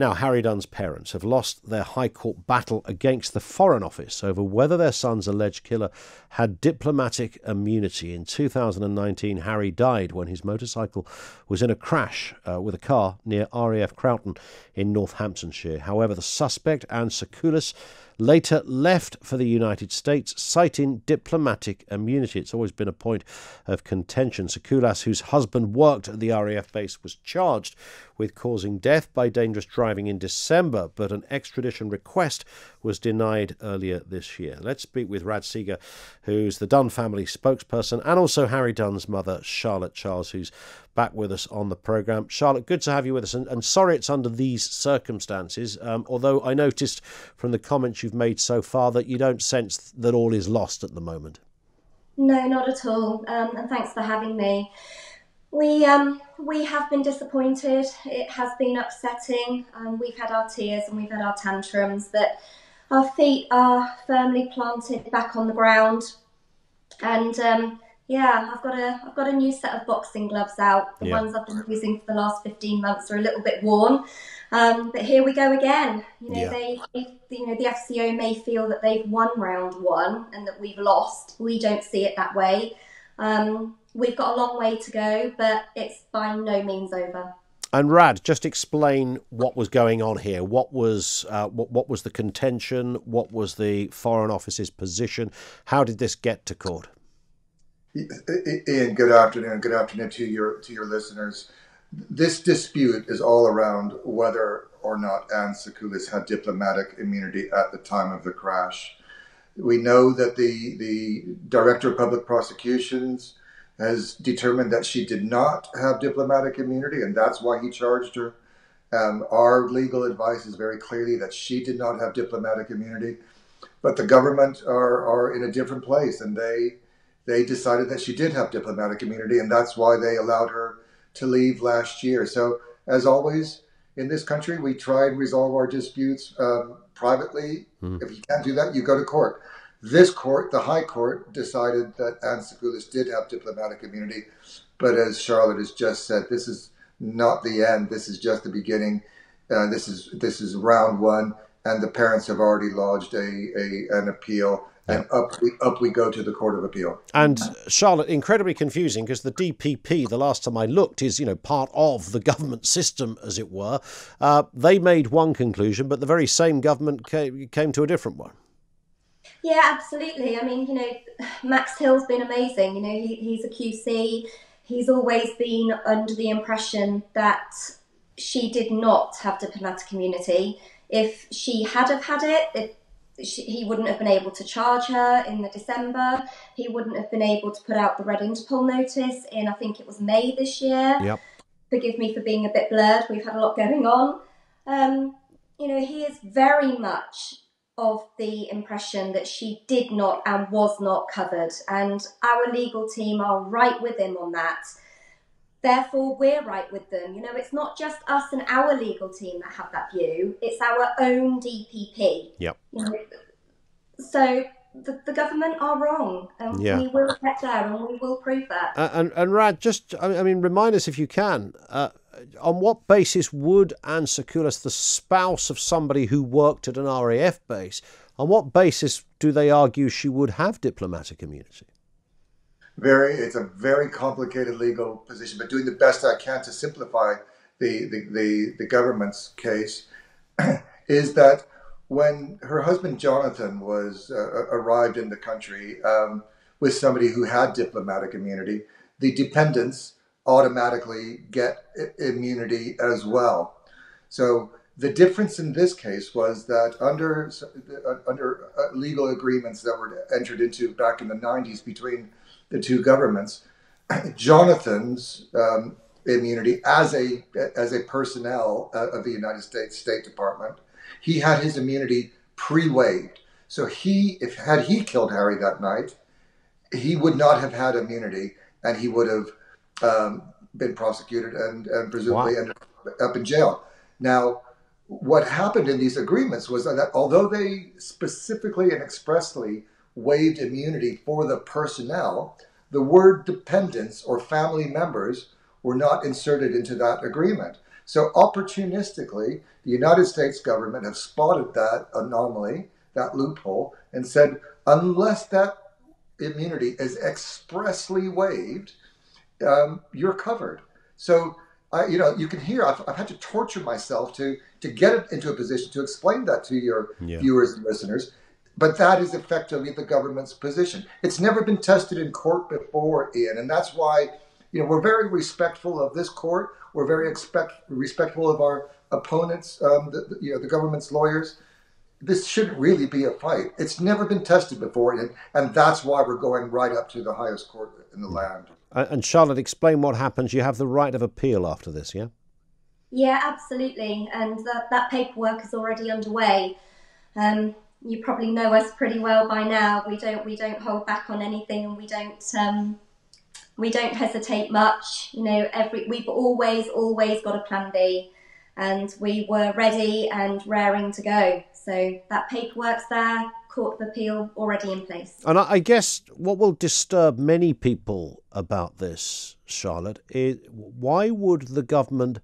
Now, Harry Dunn's parents have lost their High Court battle against the Foreign Office over whether their son's alleged killer had diplomatic immunity. In 2019, Harry died when his motorcycle was in a crash uh, with a car near RAF Croughton in Northamptonshire. However, the suspect, Anne Sacoolas, later left for the United States, citing diplomatic immunity. It's always been a point of contention. Sacoolas, whose husband worked at the RAF base, was charged with causing death by dangerous driving in December, but an extradition request was denied earlier this year. Let's speak with Rad Seiger, who's the Dunn family spokesperson, and also Harry Dunn's mother, Charlotte Charles, who's back with us on the programme. Charlotte, good to have you with us, and, and sorry it's under these circumstances, um, although I noticed from the comments you've made so far that you don't sense that all is lost at the moment. No, not at all, um, and thanks for having me. We um, we have been disappointed. It has been upsetting. Um, we've had our tears and we've had our tantrums, but our feet are firmly planted back on the ground. And um, yeah, I've got a I've got a new set of boxing gloves out. The yeah. ones I've been using for the last fifteen months are a little bit worn, um, but here we go again. You know, yeah. they, they, you know, the FCO may feel that they've won round one and that we've lost. We don't see it that way. Um, we've got a long way to go, but it's by no means over. And Rad, just explain what was going on here. What was uh, what, what was the contention? What was the Foreign Office's position? How did this get to court? Ian, good afternoon. Good afternoon to your to your listeners. This dispute is all around whether or not Anne Sacoolas had diplomatic immunity at the time of the crash. We know that the the director of public prosecutions has determined that she did not have diplomatic immunity, and that's why he charged her. Um, our legal advice is very clearly that she did not have diplomatic immunity, but the government are, are in a different place, and they they decided that she did have diplomatic immunity, and that's why they allowed her to leave last year. So, as always in this country, we try and resolve our disputes um, privately. Mm. If you can't do that, you go to court. This court, the High Court, decided that Anne Sacoolas did have diplomatic immunity. But as Charlotte has just said, this is not the end. This is just the beginning. Uh, this is this is round one, and the parents have already lodged a, a an appeal and up we, up we go to the Court of Appeal. And Charlotte, incredibly confusing because the DPP, the last time I looked, is you know part of the government system, as it were. Uh, they made one conclusion, but the very same government came, came to a different one. Yeah, absolutely. I mean, you know, Max Hill's been amazing. You know, he, he's a QC. He's always been under the impression that she did not have diplomatic immunity. If she had have had it, she, he wouldn't have been able to charge her in the December. He wouldn't have been able to put out the red Interpol notice in, I think it was May this year. Yep. Forgive me for being a bit blurred. We've had a lot going on. Um, you know, he is very much of the impression that she did not and was not covered. And our legal team are right with him on that. Therefore, we're right with them. You know, it's not just us and our legal team that have that view, it's our own DPP. Yep. You know, so the, the government are wrong, and yeah. we will get there, and we will prove that. Uh, and and Rad, just I mean, remind us if you can. Uh, on what basis would Anne Sacoolas, the spouse of somebody who worked at an RAF base, on what basis do they argue she would have diplomatic immunity? Very, it's a very complicated legal position, but doing the best I can to simplify the the, the, the government's case is that when her husband Jonathan was uh, arrived in the country um, with somebody who had diplomatic immunity, the dependents automatically get immunity as well. So the difference in this case was that under uh, under uh, legal agreements that were entered into back in the 90s between the two governments, Jonathan's um, immunity as a as a personnel uh, of the United States State Department, he had his immunity pre-waived. So he, if had he killed Harry that night, he would not have had immunity, and he would have um, been prosecuted and, and presumably wow. ended up in jail. Now, what happened in these agreements was that although they specifically and expressly waived immunity for the personnel, the word dependents or family members were not inserted into that agreement. So, opportunistically, the United States government have spotted that anomaly, that loophole, and said, unless that immunity is expressly waived, um, you're covered. So, I, you know, you can hear I've, I've, had to torture myself to to get it into a position to explain that to your yeah. viewers and listeners. But that is effectively the government's position. It's never been tested in court before, Ian, and that's why you know we're very respectful of this court. We're very expect, respectful of our opponents, um, the, the, you know, the government's lawyers. This shouldn't really be a fight. It's never been tested before, and, and that's why we're going right up to the highest court in the land. And Charlotte, explain what happens. You have the right of appeal after this, yeah? Yeah, absolutely. And that, that paperwork is already underway. Um, you probably know us pretty well by now. We don't we don't hold back on anything, and we don't um, we don't hesitate much. You know, every we've always always got a plan B, and we were ready and raring to go. So that paperwork's there. Court of Appeal already in place. And I guess what will disturb many people about this, Charlotte, is why would the government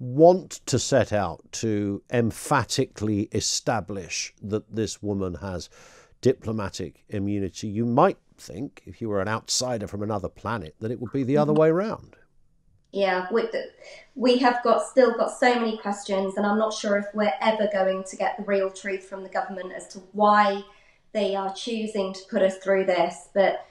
want to set out to emphatically establish that this woman has diplomatic immunity? You might think, if you were an outsider from another planet, that it would be the other way around. Yeah, we, we have got still got so many questions, and I'm not sure if we're ever going to get the real truth from the government as to why they are choosing to put us through this. But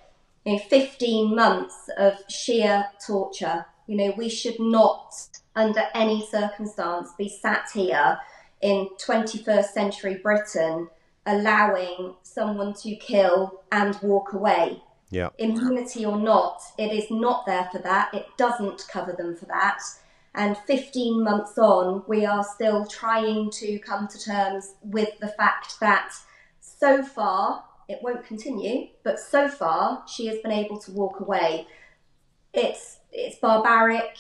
you know, 15 months of sheer torture. You know, we should not, under any circumstance, be sat here in 21st century Britain allowing someone to kill and walk away yeah. immunity or not, it is not there for that. It doesn't cover them for that. And 15 months on, we are still trying to come to terms with the fact that so far, it won't continue, but so far, she has been able to walk away. It's, it's barbaric.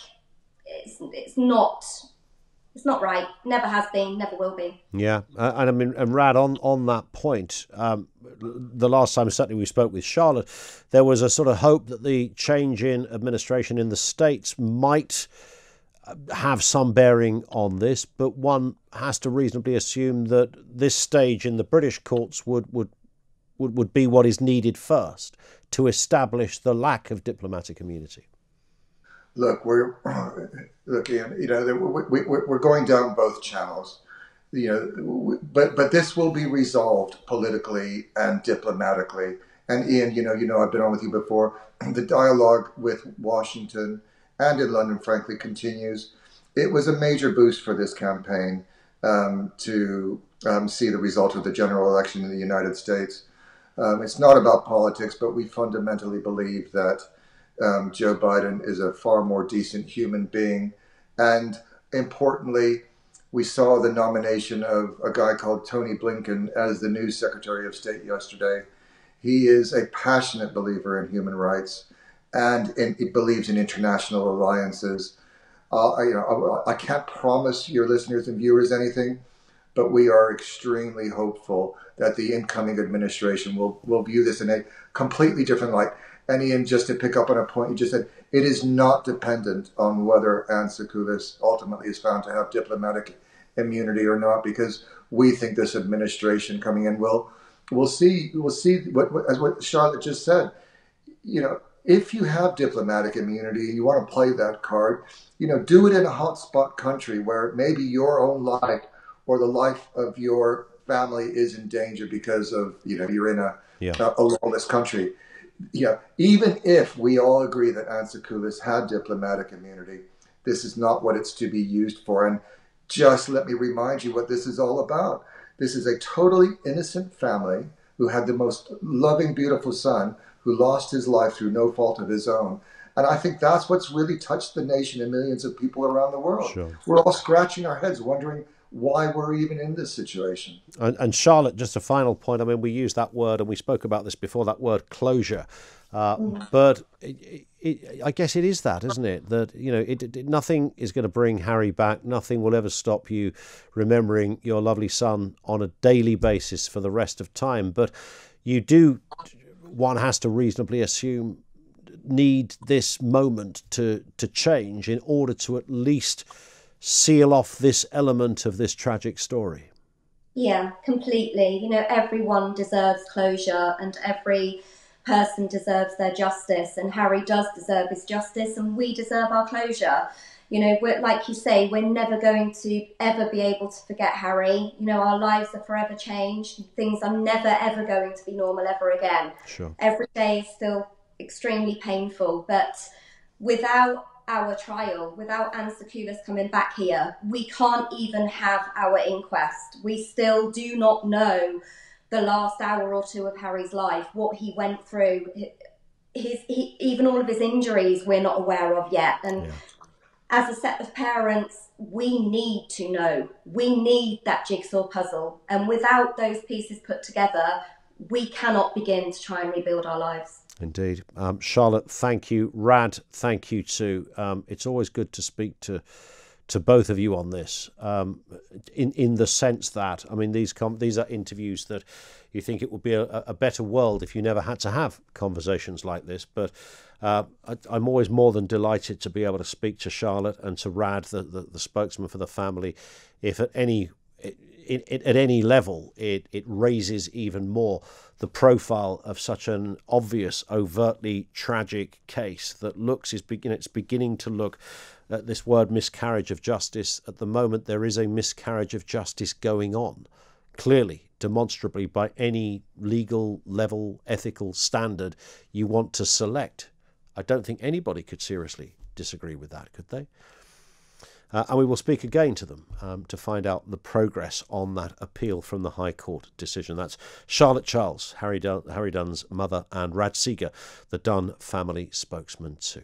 It's, it's not it's not right. Never has been. Never will be. Yeah, uh, and I mean, and Rad on on that point. Um, the last time certainly we spoke with Charlotte, there was a sort of hope that the change in administration in the states might uh, have some bearing on this, but one has to reasonably assume that this stage in the British courts would would would, would be what is needed first to establish the lack of diplomatic immunity look, we're look, you know, we, we're going down both channels, you know, but but this will be resolved politically and diplomatically. And Ian, you know, you know, I've been on with you before. The dialogue with Washington and in London, frankly, continues. It was a major boost for this campaign um, to um, see the result of the general election in the United States. Um, it's not about politics, but we fundamentally believe that um, Joe Biden is a far more decent human being. And importantly, we saw the nomination of a guy called Tony Blinken as the new Secretary of State yesterday. He is a passionate believer in human rights and in, he believes in international alliances. Uh, I, you know, I, I can't promise your listeners and viewers anything, but we are extremely hopeful that the incoming administration will, will view this in a completely different light. And Ian, just to pick up on a point you just said, it is not dependent on whether Sacoolas ultimately is found to have diplomatic immunity or not, because we think this administration coming in will will see will see what, what, as what Charlotte just said. You know, if you have diplomatic immunity and you want to play that card, you know, do it in a hotspot country where maybe your own life or the life of your family is in danger because of you know you're in a yeah. a, a lawless country you know, even if we all agree that Sacoolas had diplomatic immunity, this is not what it's to be used for. And just let me remind you what this is all about. This is a totally innocent family who had the most loving, beautiful son who lost his life through no fault of his own. And I think that's what's really touched the nation and millions of people around the world. Sure. We're all scratching our heads wondering why we're even in this situation. And, and, Charlotte, just a final point. I mean, we use that word, and we spoke about this before. That word closure, uh, mm. but it, it, I guess it is that, isn't it? That you know, it, nothing is going to bring Harry back. Nothing will ever stop you remembering your lovely son on a daily basis for the rest of time. But you do. One has to reasonably assume need this moment to to change in order to at least seal off this element of this tragic story. Yeah, completely. You know, everyone deserves closure and every person deserves their justice, and Harry does deserve his justice, and we deserve our closure. You know, we're, like you say, we're never going to ever be able to forget Harry. You know, our lives are forever changed. Things are never, ever going to be normal ever again. Sure. Every day is still extremely painful, but without our trial, without Anne Sacoolas coming back here, we can't even have our inquest. We still do not know the last hour or two of Harry's life, what he went through, his he, even all of his injuries we're not aware of yet. And yeah. as a set of parents, we need to know. We need that jigsaw puzzle. And without those pieces put together, we cannot begin to try and rebuild our lives. Indeed. Um, Charlotte, thank you. Rad, thank you too. Um, it's always good to speak to to both of you on this, um, in in the sense that I mean these com- these are interviews that you think it would be a, a, better world if you never had to have conversations like this. But uh, I, am always more than delighted to be able to speak to Charlotte and to Rad, the, the, the spokesman for the family, if at any it, it, at any level, it, it raises even more the profile of such an obvious, overtly tragic case that looks is begin, it's beginning to look at this word miscarriage of justice. At the moment, there is a miscarriage of justice going on, clearly, demonstrably, by any legal level, ethical standard you want to select. I don't think anybody could seriously disagree with that, could they? Uh, and we will speak again to them um, to find out the progress on that appeal from the High Court decision. That's Charlotte Charles, Harry, Dun- Harry Dunn's mother, and Rad Seiger, the Dunn family spokesman, too.